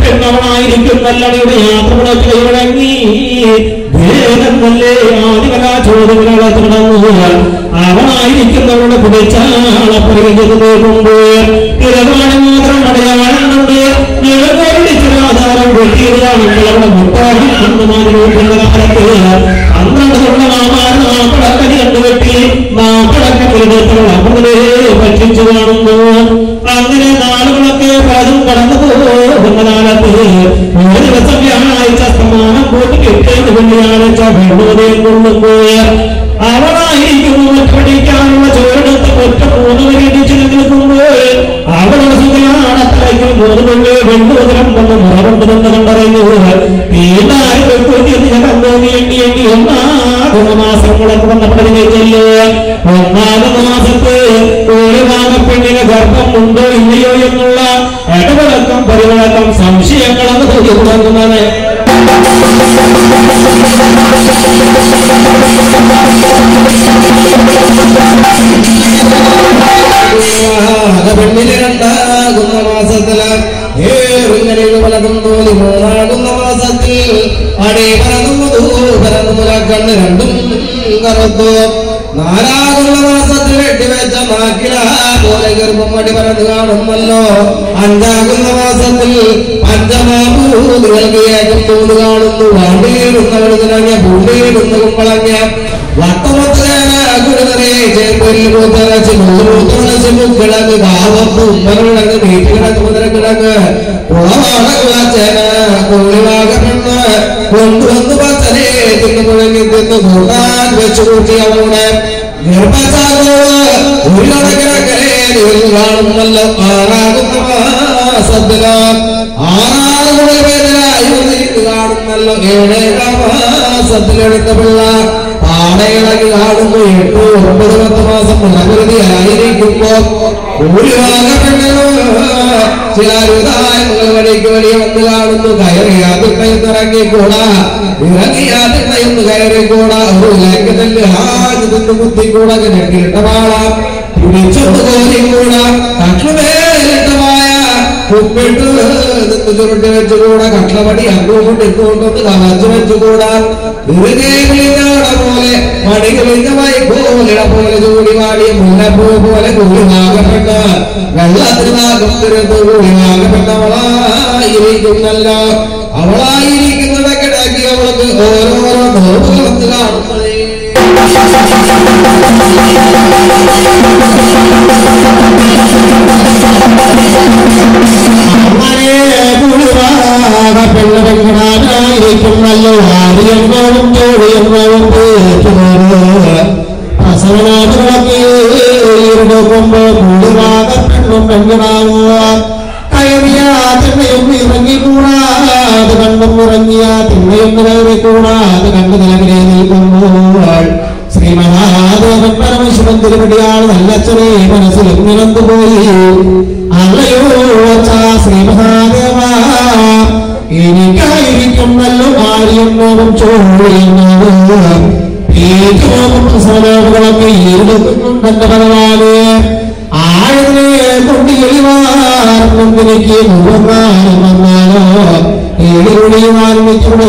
പെണ്ണവളായിരിക്കും നല്ലവയുടെ യാത്രകളൊക്കെ ഇറങ്ങി ഭേദമല്ലേ ആദികലാ ചോദ്യങ്ങളെ തുടങ്ങുക അവളായിരിക്കുന്നവളുടെ പിടിച്ചാളെ പരിഗണിക്കുന്നതുകൊണ്ട് ഇരവാണ് മാത്രം അടയാളുണ്ട് ആധാരം വെട്ടിയതാണെങ്കിൽ അവിടെ മുട്ടാടി കണ്ടുമാതിരിക്കുന്ന കാലത്ത് പന്ത്രണ്ടുള്ള മാമാർ മാപ്പിളക്കടി കണ്ടുവെട്ടി കാണുന്നു വെള്ളോദയം കൊള്ളുമ്പോൾ അവളായിരിക്കുന്നു പഠിക്കാനുള്ള ചോരെടുത്ത് ഒറ്റ മൂന്ന് ഇടിച്ചു നിൽക്കുമ്പോൾ അവളുടെ സുഖയാണത്തിലേക്ക് മൂന്ന് കൊണ്ട് വെള്ളോദരം വന്ന് മുറകൊണ്ടുവന്ന് കണ്ടറിയുന്നത് ചെല്ലേ ഒന്നാകുന്ന മാസത്ത് ഒരു പെണ്ണിന് ഗർഭം ഉണ്ടോ ഇല്ലയോ എന്നുള്ള ഇടപഴക്കം പരിവഴക്കം സംശയങ്ങളെന്ന് തോന്നി പെണ്ണിന് രണ്ടാകുന്ന മാസത്തിൽ ഏറിങ്ങനെ പലതും തോന്നി മാസത്തിൽ. അടി പരന്നു പരന്നു മുലക്കണ്ണ് രണ്ടും കറുത്തു. നാലാകുന്ന മാസത്തിൽ വെട്ടിവെച്ച നാക്കില പോലെ ഗർഭം അടി പരന്ന് കാണുമല്ലോ അഞ്ചാകുന്ന മാസത്തിൽ പഞ്ചമാഭൂതികൾക്ക് ഏകം തോന്നു കാണുന്നു വാണ്ടിയിടുന്നവർ തിരഞ്ഞ ഭൂമിയിടുന്ന കുമ്പളങ്ങ വട്ടമൊത്തകേന ഗുരുതരെ ചേർക്കൊല്ലി മൂത്തരച്ച് മൂത്രച്ച് മുക്കിടങ്ങ് കാവത്ത് ഉമ്മകിടങ്ങ് വീട്ടിലിടങ്ങ് മുതലക്കിടങ്ങ് കുളവാടകുളച്ചേന കോഴിവാക പെണ്ണ് കൊണ്ടുവന്ന് പച്ചനെ തിന്നു കൂട്ടാൻ വെച്ചു കൂട്ടി അവളുടെ ഗർഭചാരോ ഒരു കണക്കിനക്കരെ കാണുമല്ലോ ആറാകുന്ന മാസത്തില. ആറാറ് പേരായി കാണുമല്ലോ ഏഴേകാം മാസത്തിലെടുത്ത പിള്ള പാടയിളകി കാണുന്നു എട്ട് ഒമ്പത് പത്ത് മാസം പ്രകൃതി ആയിരിക്കുമ്പോ ഭാഗപ്പെട്ടു ചില അരുതായ്മകൾ വഴിക്ക് വലിയ വന്ന് കാണുന്നു കയറിയാതിട്ടയെന്ന് ഇറങ്ങിക്കൂടാ. ഇറങ്ങിയാതിട്ടയെന്ന് കയറിക്കൂടാ. ഒരു ലംഘനൽ ആദ്യത്തിന് ബുദ്ധിക്കൂടാ. കിട്ടിയിട്ട പാടാം പിടിച്ചൊന്ന് കോരിക്കൂടാ. കട്ടുമേലിട്ടമായ ഉപ്പിട്ട് നിന്ന് ചുരുട്ടി വെച്ചുകൂടാ. കക്ഷപടി അങ്ങോട്ട് ഇട്ടുകൊണ്ടൊന്ന് വെച്ചുകൂടാ. പോലെ മടികളിഞ്ഞമായി പോലിട പോലെ ജോലി വാടിയ മുല്ലപ്പൂ പോലെ കൂടിവാകപ്പെട്ട വെള്ളത്തിന് നാഗം തിരുത്ത് കൂടിവാകപ്പെട്ടവളായിരിക്കുന്നല്ല അവളായിരിക്കുന്നിടക്കിടക്ക് അവൾക്ക് ഓരോരോ നല്ലച്ഛനെ മനസ്സിൽ നിരന്തു പോയി. അല്ലയോ അച്ഛാ ശ്രീമഹാദേവ എനിക്കായിരിക്കും നല്ല കാര്യം നോവും ചോദിക്കുന്നത്. മുഴുവനാലും വന്നാലോ? ഏഴുടിയുമാരും വെച്ചുകൂടെ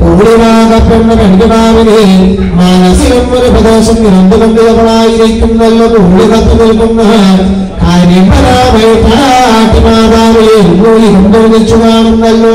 കൂടിവാകപ്പെട്ട പെൺകിടാവിനെ മനസ്സിലും ഒരു പ്രദേശം നിരന്തു കണ്ടുകളായിരിക്കുന്നല്ലോ കൂടി കത്തു നിൽക്കുന്ന കരിമരാമാതാവെ കൂടി കൊണ്ടുവച്ചു കാണുന്നല്ലോ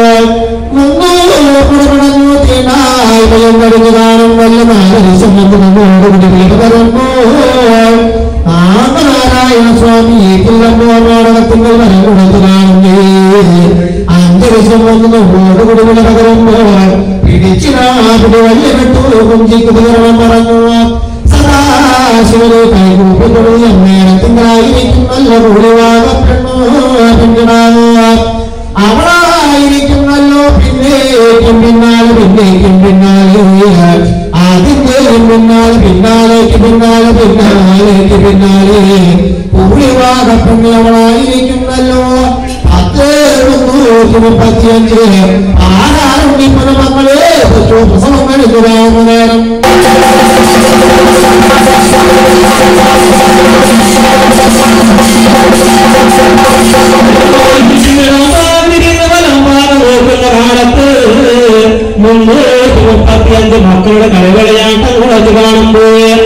ഭയം കടിഞ്ഞു കാണും വല്ല നാരായണ സ്വാമി നാടകത്തിന്റെ വരം വന്ന് നമ്മോട് കുടിവിൽ പകരുമ്പോൾ പറഞ്ഞു. അമ്മേടത്തിങ്കായിരിക്കും നല്ല അവളായിരിക്കും കൂടിവാകപ്പെണ്ണി അവളായിരിക്കും നല്ലോ പത്ത് മുന്നൂറ്റി മുപ്പത്തിയഞ്ച് ആരാറുണ്ണി മക്കളെ പ്രസവം കഴിഞ്ഞു നേരം. മുന്നൂറ്റി മക്കളുടെ കളികളയാട്ടം കുറച്ച് കാണുമ്പോൾ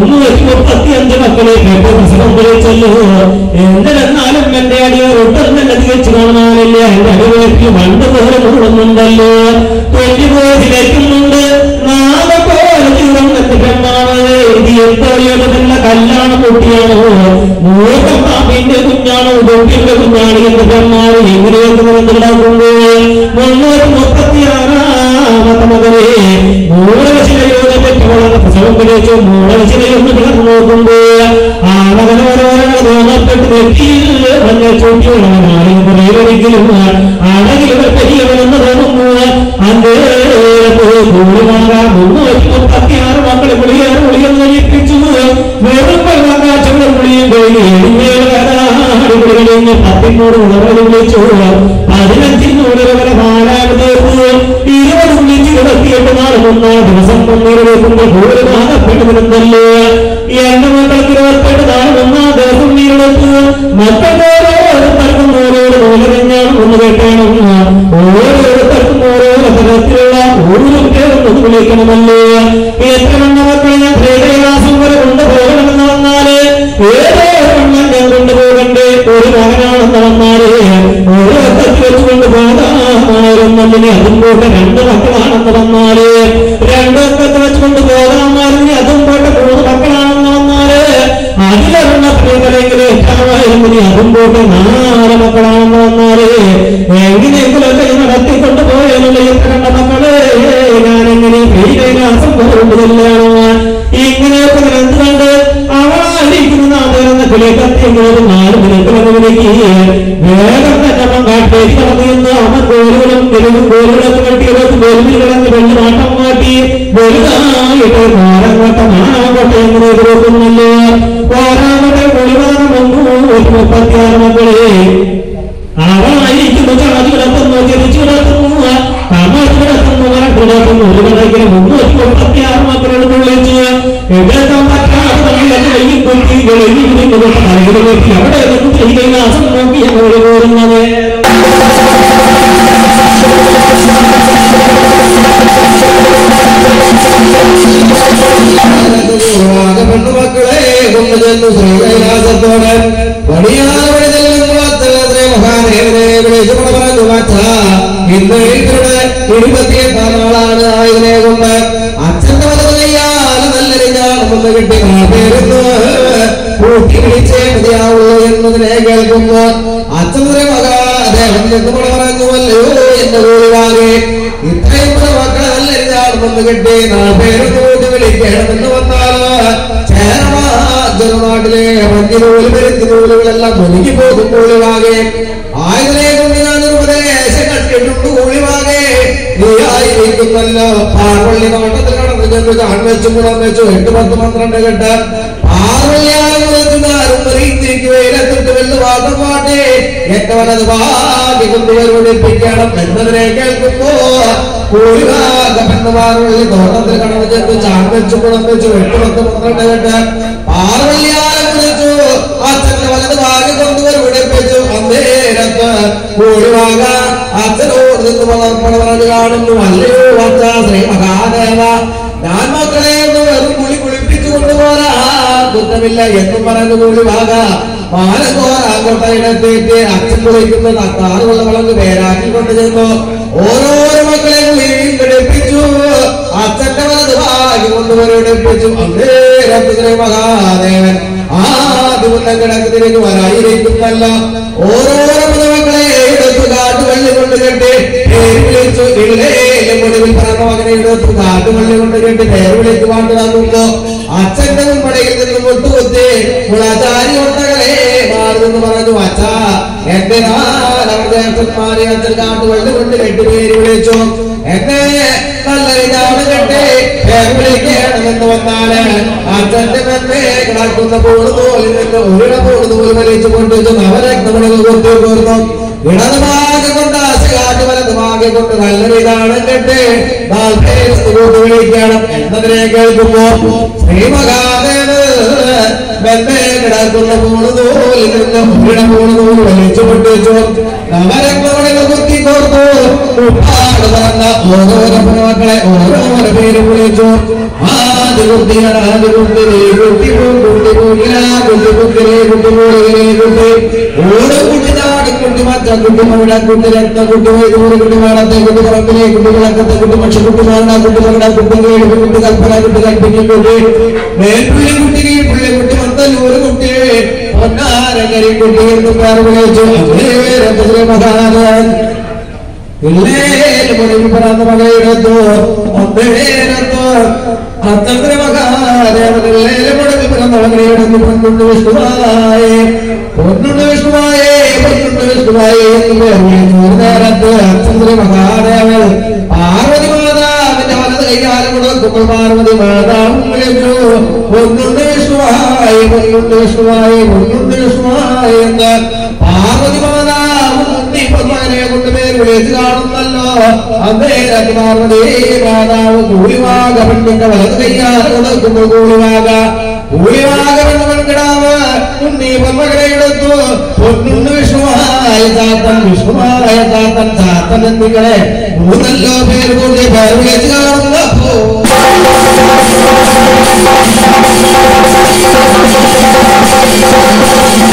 മുന്നൂറ്റി മുപ്പത്തി അഞ്ച് മക്കളെ എന്തിനെന്നാലും എന്റെ അടിയോർ ഒട്ടും തന്നെ തികച്ചു കാണാനില്ല എന്റെ അടിവേക്ക് വണ്ട് പോലെ കൂടുന്നുണ്ടല്ലോ നാളെ പോലെ പാമ്പിന്റെ കുഞ്ഞാണോ എന്റെ പെരുമാൾ എങ്ങനെയൊക്കെ കഴിച്ചു മൂലവശിലയൊന്ന് കിടന്നു നോക്കുമ്പോൾ ആ മകനോരോരോ തോന്നപ്പെട്ട് നെറ്റിയിൽ മഞ്ഞ ചൂട്ടിയുള്ളവനാണ് കുറേയൊരിക്കലും അഴകിൽ പെരിയവനെന്ന് തോന്നുന്നു അന്തേ കൂടിമാകാൻ മുന്നൂറ്റി മുപ്പത്തി ആറ് മക്കളെ വിളിയേറെ വിളിയെന്ന് കഴിപ്പിച്ചു വെറും വെള്ളാക്കാച്ചകളും വിളിയും കഴിഞ്ഞ് വിളിച്ചു പതിനഞ്ചിനൂറ് വരെ നാലാമത് ഇരുപത് മൂന്നാം ദിവസം മുന്നേറിവെക്കുമ്പോൾ ഭൂരിഭാഗപ്പെടുന്നുണ്ടല്ലോ എന്റെ മക്കൾക്ക് ഇരുപത്തെട്ട് നാല് ഒന്നാം ദിവസം നീരെടുത്തു മക്കളുടെ ഓരോരുത്തർക്കും ഓരോരോ മൂലകഞ്ഞാണ് ഒന്ന് കേട്ടേണം ഓരോരുത്തർക്കും ഓരോ തരത്തിലുള്ള ഓരോ കുട്ടികളും ഒന്ന് വിളിക്കണമല്ലേ എത്ര എണ്ണ മക്കളെ ഞാൻ ഹൃദയവാസം വരെ കൊണ്ടുപോകണമെന്ന് വന്നാൽ ഏതോ എണ്ണം ഞാൻ കൊണ്ടുപോകണ്ടേ? ഒരു മകനാണെന്ന് വന്നാൽ ഓരോരുത്തർക്ക് വെച്ചുകൊണ്ട് പോകാമായിരുന്നല്ലേ അതും പോട്ടെ. പോട്ടെ നാല് മക്കളാണെന്ന് വന്നാൽ എങ്ങനെയെങ്കിലൊക്കെ നടത്തിക്കൊണ്ട് പോയെന്നുള്ള എത്ര കണ്ട മക്കളെ കൈകൈലാസം പോകുന്നതില്ലാണ് ഇങ്ങനെയൊക്കെ എന്തുകൊണ്ട് അവളായിരിക്കുന്ന നാട്ടുകാരെന്ന കിളിക്കത്തിയെങ്കിലും നാല് മിനിറ്റിലേക്ക് വേഗം തന്നെ അവൻ കാട്ടേക്ക് നടന്നിരുന്നു അവൻ കോലുകളും തെരുവും കോലുകളൊക്കെ കെട്ടിയതൊക്കെ വെലുവിൽ കിടന്ന് വെള്ളി മാട്ടം മാറ്റി. വലുതായിട്ട് നാരങ്ങോട്ട നാണാങ്കോട്ട എങ്ങനെ എതിർക്കുന്നില്ലേ പോരാമട്ടെ ഒളിവാനം മുന്നൂറ്റി മുപ്പത്തിയാറ് മക്കളെ അവളായിരിക്കുന്നു ചാതി കിടക്കുന്നു തിരിച്ചു കിടക്കുന്നു കമാറ്റി കിടക്കുന്നു വരട്ട് കിടക്കുന്നു ഒരു കണക്കിന് മുന്നൂറ്റി മുപ്പത്തി ആറ് മക്കളോട് വിളിച്ച് എഴുതാൻ പറ്റാത്ത കൈലാസം നോക്കി ഞങ്ങൾ പോരുന്നത് കിട്ടി പേരുന്നു കൂട്ടി വിളിച്ചേ മതിയാവുള്ളൂ എന്നതിനെ കേൾക്കുമ്പോൾ അച്ഛന്റെ മഹാദേവൻ എന്ന് പറഞ്ഞുവല്ലോ എന്റെ കൂടിവാകെ ഇത്രയും മക്കളല്ലെന്ന് കിട്ടി പേര് കൂട്ടി വിളിക്കണമെന്ന് വന്നാൽ ചേരമാ ജനനാട്ടിലെ മഞ്ഞുനൂൽ പോകും കൂളിവാകെ ആയതിനെ കൊണ്ട് ഞാനൊരു ഉപദേശം കണ്ടിട്ടുണ്ട് കൂളിവാകെ നീയായിരിക്കുന്നല്ലോ പാർവള്ളി നോട്ടത്തിൽ ചെന്ന് ചാൺ വെച്ചു കുളം വെച്ചു എട്ട് പത്ത് പന്ത്രണ്ട് കെട്ട്. പാർവള്ളിയാകുന്നാരും വെയിലത്തിട്ട് വെള്ളു വാദം പാട്ടെ. എന്റെ വലത് ഭാഗ്യ കൊണ്ടുവരുപിടിപ്പിക്കണം എന്നതിനെ കേൾക്കുമ്പോ പാർവള്ളി തോട്ടത്തിൽ കടന്നു ചെന്ന് ചാൺ വെച്ചു കുളം വെച്ചു എട്ട് പത്ത് പന്ത്രണ്ട് കെട്ട്. പാർവള്ളിയാലും വിളിച്ചു അച്ഛന്റെ വലത് ഭാഗ്യം കൊണ്ടുവരുപിടിപ്പിച്ചു അന്നേരത്ത് കൂളിവാക അച്ഛനോട് നിന്ന് വളർപ്പണവരത് കാണുന്നു. അല്ലയോ അച്ഛ ശ്രീ മഹാദേവ ഞാൻ മക്കളെ വെറും കുളി കുളിപ്പിച്ചു കൊണ്ടുപോരാ ദുഃഖമില്ല എന്നും പറയുന്ന കൂടി വാകാം മാനസോരാകോട്ടയിടത്തേക്ക് അച്ഛൻ കുളിക്കുന്ന കാറുള്ള വളർന്ന് പേരാക്കി കൊണ്ടു ചെന്നു ഓരോരോ മക്കളെ കുളിപ്പിച്ചു അച്ഛന്റെ വലത് ഭാഗ്യ കൊണ്ടുപോയിടിപ്പിച്ചു അന്നേരം മഹാദേവൻ ആ ദിവസം കിടക്കത്തിലേക്ക് വരായിരിക്കുന്നല്ലോ മാറുമെന്ന് പറഞ്ഞു അച്ഛാ എന്റെ നാലവദേശന്മാരെ അച്ഛൻ കാട്ടുവള്ളി കൊണ്ട് രണ്ടുപേര് പേര് വിളിച്ചു. എന്നെ നല്ല കണ്ടേ വിളിക്കണമെന്ന് വന്നാൽ അച്ഛന്റെ മെന്നെ കിടക്കുന്ന പൂട് തോലിൽ നിന്ന് ഒരിട പൂട് തോൽ വലിച്ചു കൊണ്ടുവച്ചു നവരത്നമുളക് കൊത്തി കോർന്നു ഇടതുഭാഗം കൊണ്ട് ആശകാറ്റ് വലതുഭാഗം കൊണ്ട് നല്ലൊരു കണ്ടേ വിളിക്കണം എന്നതിനെ കേൾക്കുമ്പോ ബന്ധേ കിടക്കുന്ന മൂന്ന് നൂലിൽ നിന്ന് ഒരിട മൂന്ന് നൂൽ വലിച്ചു കൊണ്ടുവച്ചു നവരത്നമുളക് കുത്തി കോർത്തു ഉപ്പാട് പറഞ്ഞ ഓരോരോ മക്കളെ ഓരോരോ പേര് വിളിച്ചു ആദ്യ കുട്ടിയാണ് ആദ്യ കുട്ടി കുട്ടി കുട്ടി കുട്ടിലാ കുട്ടി കുട്ടിലേ കുട്ടി മൂളിലേ കുട്ടി ഓരോ കുട്ടി നാട് കുട്ടി മച്ച കുട്ടി മവിട കുട്ടി രക്ത കുട്ടി വൈദൂര് കുട്ടി മാടത്തെ കുട്ടി കുട്ടി കുട്ടി കുട്ടി കുട്ടി കുട്ടി കേട് കുട്ടി കുട്ടി കുട്ടി കുട്ടി കീഴ്പുള്ളി കുട്ടി മത്തല്ലൂര് കുട്ടി പൊന്നാരകരി കുട്ടി എന്ന് പേർ വിളിച്ചു അങ്ങേ മഹാനാൻ ഇല്ലേൽ മുറിവ് പിറന്ന മകയിടത്തോ ഒന്നേരത്തോ അത്തന്ത്രി മകാദേവനില്ലേൽ മുറിവ് പിറന്ന മകയിടത്ത് പൊന്നുണ്ട് വിഷ്ണുവായേ പൊന്നുണ്ട് വിഷ്ണുവായേ പൊന്നുണ്ട് വിഷ്ണുവായേ എന്ന് നേരത്ത് അത്തന്ത്രി മഹാദേവൻ പാർവതി മാതാവിന്റെ വലത് കൈകാലം പാർവതി മാതാവും വിളിച്ചു. പൊന്നുണ്ട് എന്ന് പാർവതി മാതാവും ഉണ്ണി പൊന്മാനെ കൊണ്ട് പേര് വിളിച്ചു കാണുന്നല്ലോ. അന്നേരം പാർവതി മാതാവ് കൂലിവാക പെണ്ണിന്റെ വലത് കയ്യാൽ കൊടുക്കുമ്പോൾ കൂലിവാക. കൂലിവാക പെൺകിടാവ് ഉണ്ണി പൊന്മകളെ എടുത്തു. പൊന്നുണ്ട് വിഷ്ണുവായ ചാത്തൻ വിഷ്ണുവായ ചാത്തൻ ചാത്തൻ എന്നിങ്ങളെ മൂന്നല്ലോ പേര് കൂടി Thank you.